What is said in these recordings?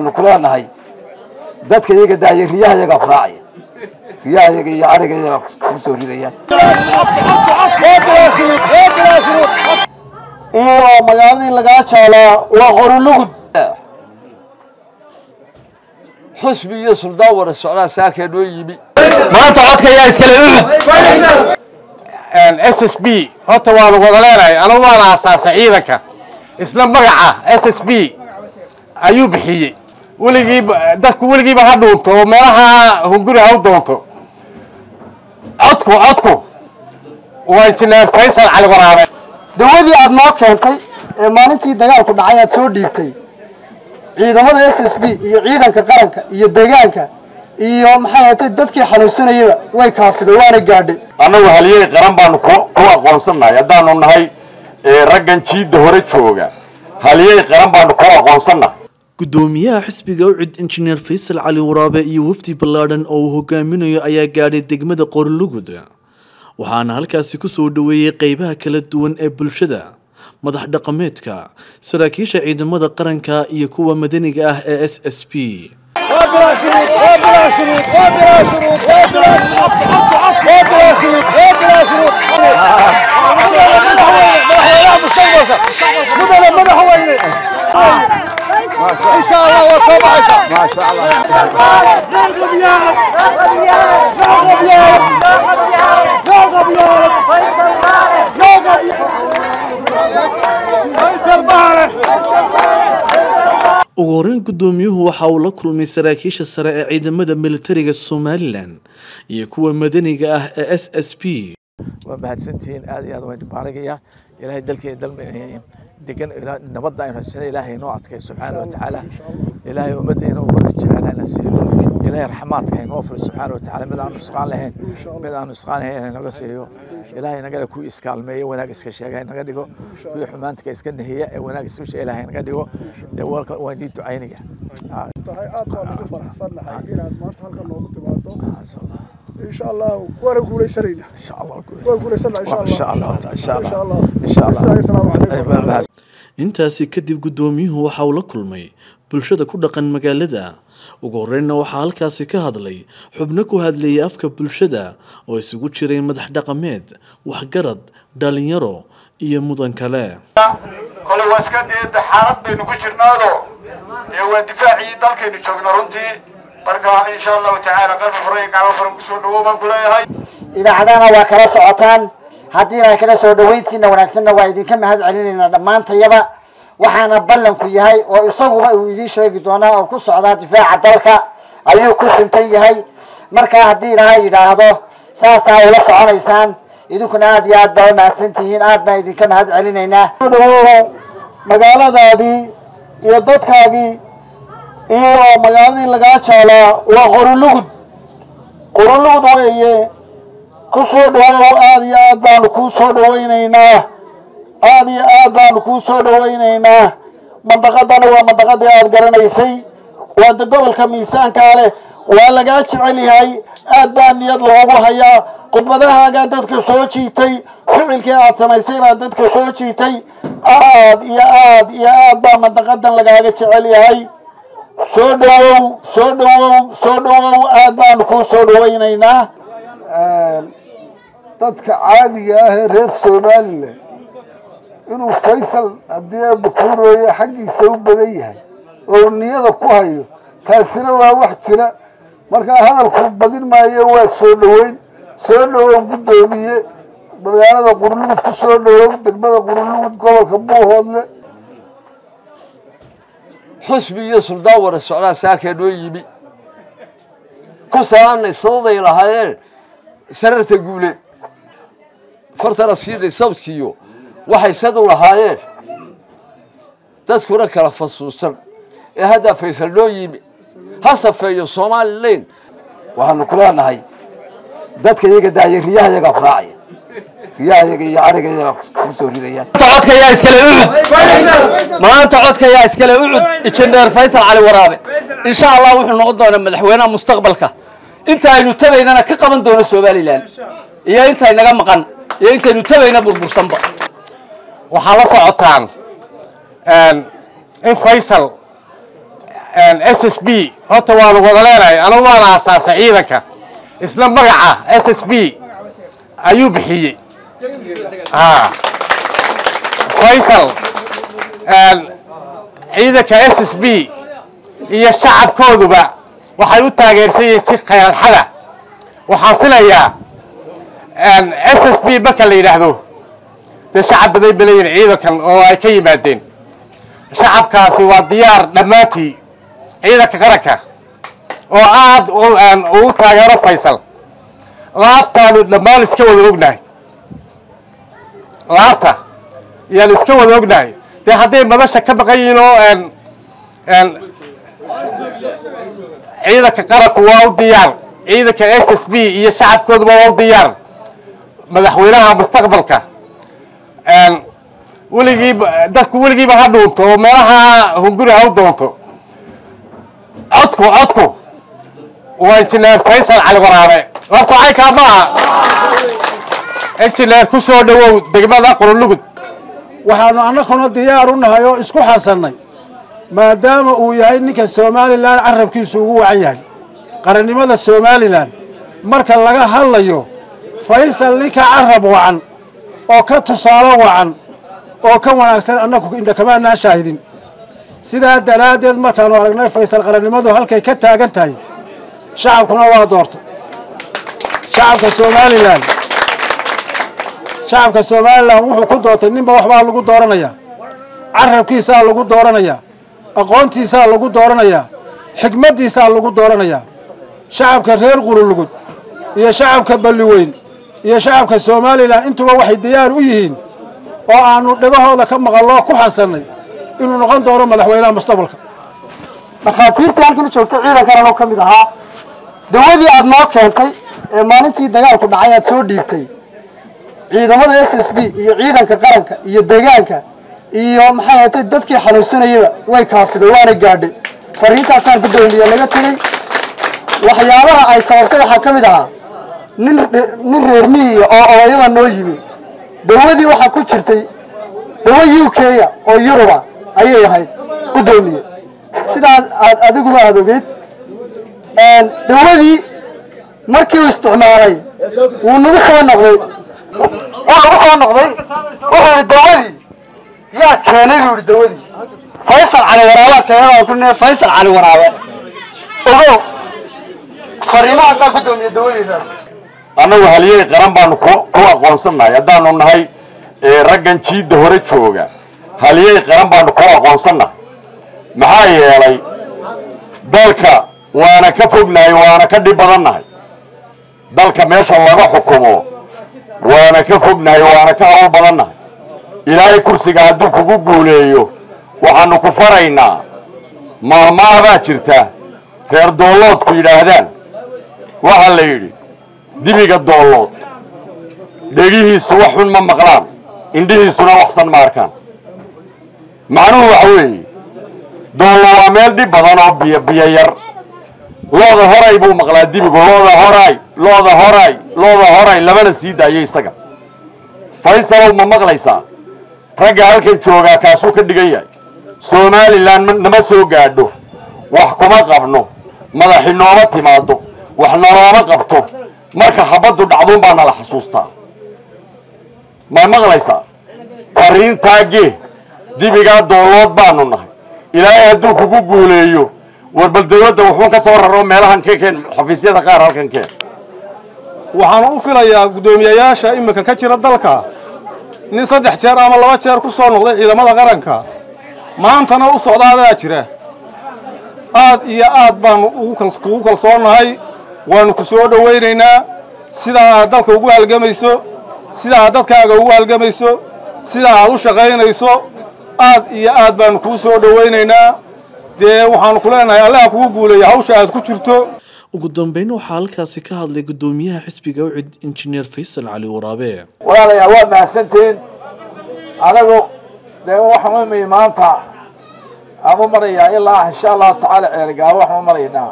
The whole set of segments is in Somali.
waxaanu ku leenahay dadka iyaga daaya riyaha iyagaa ku raacaya. Riyaha iyaga iyo ariga iyagaa ku soo ridaya. Iyo magaaladii lagaa jaalaa waa qorulugud xusbi iyo suldaan wara socdaa saakee noo yimi. Maanta codka ayaa iskale s s b horta waanu wada leenahay anigu waan aasaasay ciidanka. Isla magaca s s b ayuu bixiyey weligiiba dadku weligiiba ha dhuunto oo meelaha hunguri ha u doonto. Codku codku. Waa injineer faysal cali waraabe dawadii aad noo keentay ee maalintii dagaalku dhacay aad soo dhiibtay ciidamada s s b iyo ciidanka qaranka iyo deegaanka iyo maxay ahatay dadkii xanuunsanayaba way kaafiday waana gaadhay. Annagu haliyey qaran baanu ku aqoonsannahay. Haddaanu nahay raggan jiidda hore jooga haliyey qaran baanu ku aqoonsannahay gudoomiyaha xisbiga ucid injineer faysal cali waraabe iyo wafdi ballaadhan oo uu hogaaminayo ayaa gaadhay degmada qorlugud waxaana halkaasi ku soo dhoweeyey qeybaha kala duwan ee bulshada madax dhaqameedka saraakiisha ciidamada qaranka iyo kuwa madaniga ah ee s s b ugu horeyn gudoomiyuhu waxa uu la kulmay saraakiisha sare ee ciidamada militariga somalilan iyo kuwa madaniga ah ee s s b waa mahadsantihiin aad iyo aad waan baarigaya ilaahay dalkeena dal degan nabadda aynu haysana ilaahay inoo adkayo subxaana wa tacaala ilaahay ummaddeena wada jecel hana siiyo. Ilaahay raxmaadka inoo furo subxaana wa tacaala mid aanu isqaan lahayn mid aanu isqaan lahayn inaga siiyo. Ilaahay nagana kuwii iskaalmeeya wanaag iska sheega naga dhigo. Kuwii xumaantika iska nehiya ee wanaag iska sheega ilaahay naga dhigo. Waan idin ducaynaya. Tahay aad baan ugu faraxsannahay inaad maanta halkan noogu timaado insha allah waana waan insha allah insha allah calaykum intaasi kadib gudoomiyuhu waxa uu la kulmay bulshada ku dhaqan magaalada. Ugu horeynna waxaa halkaasi ka hadlay xubno ku hadlayay afka bulshada oo isugu jiray madax dhaqameed waxgarad dhalinyaro iyo mudan kale. Kole waa iska dee xaalad baynu ku jirnaado. Ee waa difaacii dalkaynu joogno runtii marka insha allahu tacaala qalbi furan iyo gacmo furan ku soo dhawow baan ku leeyahay idaacadahana waa kala socotaan. Haddiina kala soo dhoweyntiina wanaagsanna waa idinka mahad celinaynaa dhammaantayaba waxaana ballanku yahay oo isaguba uu idiin sheegi doonaa oo ku socdaa difaaca dalka. Ayuu ku suntan yahay. Markaa haddii ilaha yidhaahdo saasaa ula soconaysaan. Idinkuna aad iyo aad baa u mahadsan tihiin. Aad baan idinka mahad celinaynaa. Magaaladaadii iyo dadkaagii iyo magaaladii lagaa jaalaa waa qorulugud. Qorulugud weeye ku soo dhawow aad iyo aad baanu kuu soo dhawaynaynaa. Aad iyo aad baanu kuu soo dhawaynaynaa. Mandaqadana waa mandaqadii aad garanaysay. Waa de gobolka miisaankaa leh. Waa lagaa jecel yahay. Aad baa niyad loogu hayaa. Khudbadahaagaa dadka soo jiitay ficilkii aad samaysay baa dadka soo jiitay. Aad iyo aad iyo aad baa mandaqadan lagaaga jecel yahay soo dhawow soo dhawow soo dhawow aad baanu kuu soo dhawaynaynaa dadka caadiga ah ee reer somalilan inuu faysal haddii abakuurooye xaggiisa u badan yahay oo niyada ku hayo taasina waa wax jira. Markaa hadalku badin maayo waa soo dhoweyn. Soo dhowow guddoomiye magaalada qurlugud ku soo dhowow degmada qurlugud gobolka buuhoodle xusbi iyo suldaan wara socdaa saakee noo yimi ku salaanay sadaday lahaayeen sararta guuleed fartana siinay sawdkiiyo waxay sadu lahaayeen dadkuna kala fasuusan ee haddaa faysal noo yimi ha safeeyo somalilan waxaanu ku leenahay dadka iyaga daaya riyaha iyagaa ku raacaya riyaha iyaga iyo ariga iyagaa ku soo ridaya maanta codka ayaa iskale ucud maanta codka ayaa iskale ucud injineer faysal cali waraabe. Insha allah wuxuu noqon doonaa madaxweynaha mustaqbalka. Inta aynu tabaynana ka qaban doono somalilan iyo intay naga maqan iyo intaynu tabayna burbursanba. Waxaa la socotaan in faysal s s b horta waanu wada leenahay anigu waan aasaasay ciidanka. Isla magaca s s b ayuu bixiyey faysal ciidanka s s b iyo shacabkooduba waxay u taageersan si khayalxada waxaan filayaa s s b marka la yidhaahdo dee shacab baday balayin ciidankan oo ay ka yimaadeen. Shacabkaasi waa diyaar dhammaantii ciidanka qaranka oo aad ugu taageero faysal laabtaanu dhammaan iska wada ognahay laabta yaanu iska wada ognahay. Dee hadday madasha ka maqan yihiin oo ciidanka qaranku waa u diyaar ciidanka s s b iyo shacabkooduba waa u diyaar madaxweynaha mustaqbalka weligiiba dadku weligiiba ha dhuunto oo meelaha hunguri ha u doonto. Codku codku waa injineer faysal cali waraabe horta caykaa maaha injineer ku soo dhawow degmada qurulugud. Waxaanu annaguna diyaar u nahay oo isku xasannay maadaama uu yahay ninka somalilan carabkiisu ugu wacan yahay qarannimada somalilan. Marka laga hadlayo faysal ninka carab wacan oo ka tusaalo wacan oo ka wanaagsan annagu indhakamaanaan shaahidin. Sidaa daraaddeed markaanu aragnay faysal qarannimadu halkay ka taagan tahay shacabkuna waa doortay shacabka somalilan shacabka somalilan wuxuu ku doortay ninba waxbaa lagu dooranayaa carabkiisaa lagu dooranayaa aqoontiisaa lagu dooranayaa xikmaddiisaa lagu dooranayaa shacabka reer qurulugud iyo shacabka balliweyn iyo shacabka somalilan intuba waxay diyaar u yihiin oo aanu dhegahooda ka maqalloo ku xasannay inuu noqon doono madaxweynaha mustaqbalka. Dhakhaatiirtii halkan joogtay ciidankan oo ka mid ahaa dawadii aada noo keentay ee maalintii dagaalku dhacay aada soo dhiibtay ciidamada s s b iyo ciidanka qaranka iyo deegaanka iyo maxay ahatay dadkii xanuunsanayaba way kaafiday waana gaadhay. Fariintaasaan guddoomiye laga tegey. Waxyaabaha ay sababtay waxaa ka mid ahaa nin nin reer miyiga oo odayaba noo yimi. Dawadii waxaa ku jirtay dawa u k-ga oo yuruba ayay ahayd guddoomiye sidaas aad adiguba aada ogeyd dawadii markii uu isticmaalay wuu nagu soo noqday wuu nagu soo noqday wuxuu yihi dawadii yaa keenay buu yihi dawadii faysal cali waraabaa keenay waan ku nee faysal cali waraabe ogow fariimahaasaa guddoomiye dawadeeda annagu haliyey qaran baanu ku ku aqoonsannahay. Haddaanu nahay raggan jiidda hore jooga haliyey qaran baanu ku aqoonsannahay. Maxaa yeelay dalka waana ka fognahay waana ka dhib badannahay. Dalka meesha laga xukumo waana ka fognahay waana ka hawl badannahay. Ilaahay kursiga hadduu kugu guuleeyo waxaanu ku faraynaa. Maalmahabaa jirta reer doolloodku yidhaahdaan. Waxaa la yidhi dibiga doollood dhegihiisu wax xun ma maqlaan indhihiisuna waxsan ma arkaan. Macnuhu waxa weeye doollo waa meel dhib badan oo biyo biyo yar looda horay buu maqlaa dibigu looda horay looda horay looda horay lamana sii daayo isaga. Faysalow ma maqlaysaa? Ragga halkan joogaa kaasuu ka dhigan yahay. Somalilan nama soo gaadho. Wax kuma qabno. Madaxi nooma timaado wax nalooma qabto. Marka habaddu dhacduun baa nala xasuustaa. May maqlaysaa? Fariintaa gee dibigaa doolood baanu nahay. Ilaahay hadduu kugu guuleeyo warbal dawladda wuxuun ka soo raro meelahan ka keen xafiisyada qaar halkan keen waxaan u filayaa guddoomiyayaasha iminka ka jira dalka. Nin saddex jeer ama laba jeer ku soo noqday ciidamada qaranka. Maantana u socdaadaa jira. Aad iyo aad baanu kugu kalsoonnahay waanu ku soo dhowaynaynaa sidaa aad dalka ugu halgamayso sidaa aad dadkaaga ugu halgamayso sidaa aad u shaqaynayso aad iyo aad baanu kuu soo dhowaynaynaa dee waxaanu ku leenahay allaha kugu guuleeya hawsha aad ku jirto. Ugu dambeyn waxaa halkaasi ka hadlay guddoomiyaha xisbiga ucid injineer faysal cali waraabe. Walaalayaal waa mahadsantiin anagu dee waxaan imay maanta. Aan u marayaa ilaa insha allahu tacaala ceelgaabo waxaan u maraynaa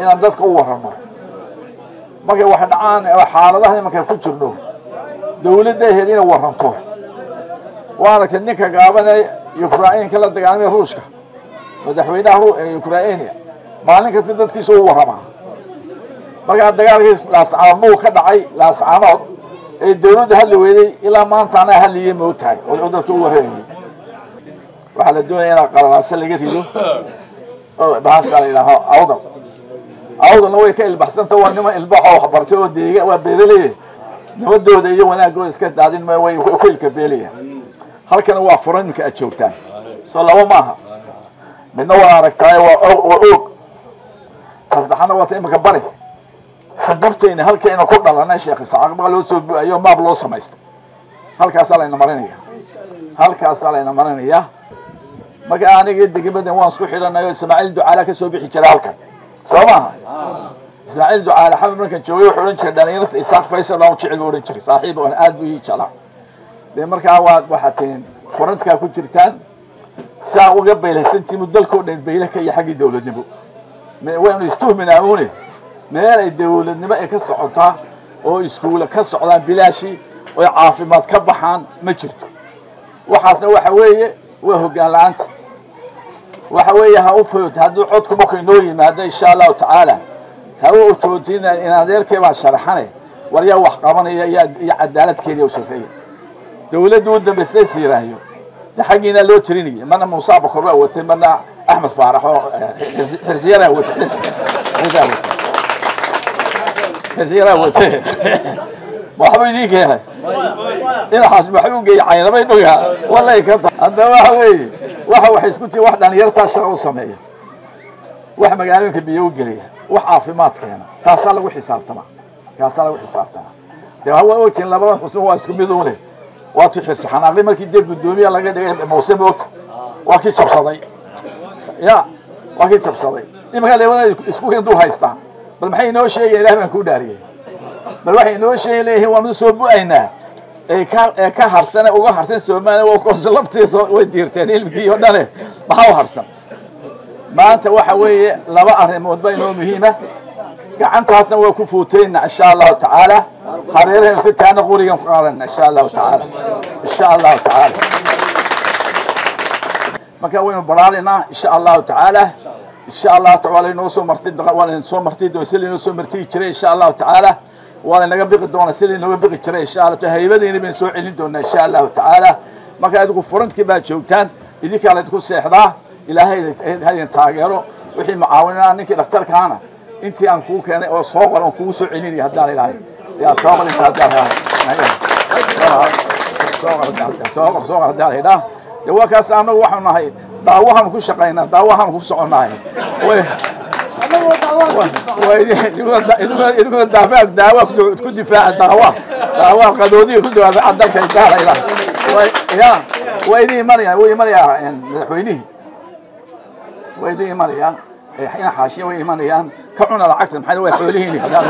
inaan dadka u warramo. Markay wax dhacaan xaaladahan markay ku jirno. Dawladda aheed inay warranto. Waa aragtay ninka gaaban ee yukrainka la dagaalamay ruushka madaxweynaha ukraina maalin kasta dadkiisa u warramaa markaa dagaalkii laascaanood ka dhacay laascaanood ee dawladda hadli weyday ilaa maanta anaa moogtahay oo dadka u warramayay waxaa la doonaya inaa qalalaase laga rido. Bahasha la yidhaaho awdal. Awdalna way ka ilbaxsanta waa niman ilbaxoo waxbartay oo deega waa beeraley. Nabadooda iyo wanaagooda iska daadin ma way ku ilka beelayaan halkana waa furan iminka aad joogtaan. Soo laba maaha midna waa aragtaay waa waa og tasaddexaadna waa ta iminka bari. Xudurtayna halkayna ku dhalanay sheekh isacaaq baa loo soo bu-ayo maab loo samaysto. Halkaasaa layna marinaya halkaasaa layna marinaya marka aniga degmadan waan isku xidhanayo ismaaciil ducaala ka soo bixi jira halkan. Soo maaha ismaaciil ducaale xamed markaan joogay wuxuu odhan jiray dhalinyarta isaaq faysal baan jecel buu odhan jiray. Saaxiib oon aad buu ii jeclaa. Dee markaa waa waxaad tihiin furantkaa ku jirtaan saa uga baylaysantimu dalkoo dhan bayle ka iyo xaggii dowladnimo waynu istuhminaa une meel ay dowladnimo ay ka socotaa oo iskuula ka socdaan bilaashi oo caafimaad ka baxaan ma jirto. Waxaasna waxa weeye waa hoggaan la'aanta. Waxa weeye ha u foyot hadduu codku markuu inoo yimaado insha allahu tacaala ha u otootin in adeerkee baa sharaxane war yaa wax qabanaya iyo cadaalad keeniya u sheekeeya. Dowladda u dambaysa is yiraahiyo de xaggiina loo tirinayay marna muuse abakor baa watay marna axmed faarax oo xirsiyaraa watay xirsi xirsiyaa watay xirsiyaraa watay waxba idiin keenay dhinacaas waxay u geeyay caynabay dhoga walay ka ta haddaba waxa weeye waxa waxay isku tii wax dhalinyartaa shaqa u sameeya wax magaalooyinka biyo u geliya wax caafimaad keena taasaa lagu xisaabtama taasaa lagu xisaabtama dee waa ogtiin labadan xusun waa isku mid une waa tii xirsi xanaaqi markii dee guddoomiya laga dhigay muuse moogta waa kii jabsaday. Ya waa kii jabsaday. Imankaa labada isku hinduu haystaan. Bal maxay inoo sheegaya ilaah baan kuu dhaariyay? Bal waxay inoo sheegi leeyihiin waanu soo bu-aynaa. Ee ka ee ka harsan uga harsan soomaaliya waa koos laftiisa way diirteen ilmkii oo dhane maxaa u harsan? Maanta waxa weeye laba arrimood baa inoo muhiima gacantaasna waa ku fuutayna insha allahu tacaala. Hareerahaynu si taana qurigan ku qaadana insha allahu tacaala. Insha allahu tacaala. Marka waynu baraarinaa insha allahu tacaala. Insha taala waa laynoo soo marti waa layn soo doona si laynoo soo martiyi jiray insha allahu tacaala. Waa laynaga biqi doona si laynooga biqi jiray insha allah haybadayna baynu soo celin doonaa insha allahu tacaala. Marka adigu furantkii baa joogtaan idinkaa laydinku seexdaa ilaahay hadin taageero. Wixii mucaawinaa ninkii dhakhtarkaana intii aan kuu keenay oo soo qor aan kugu soo celinaya haddaan ilaahay. Yaa soo qor inta haddaan soo qor soo qor haddaan idhaa dee waa kaas annagu waxaanu nahay daawahaanu ku shaqaynaa daawahaanu ku soconnahay idinkuna daafa daawa ku difaaca daawa. Daawa qadoodiga ku difaaca dalka intaala ilaa ya waa idin imanayaan way imanayaa madaxweynihii. Way idin imanayaan ina xaashiya way imanayaan ka cuna lacagta maxaa waa xoolihiini haddaan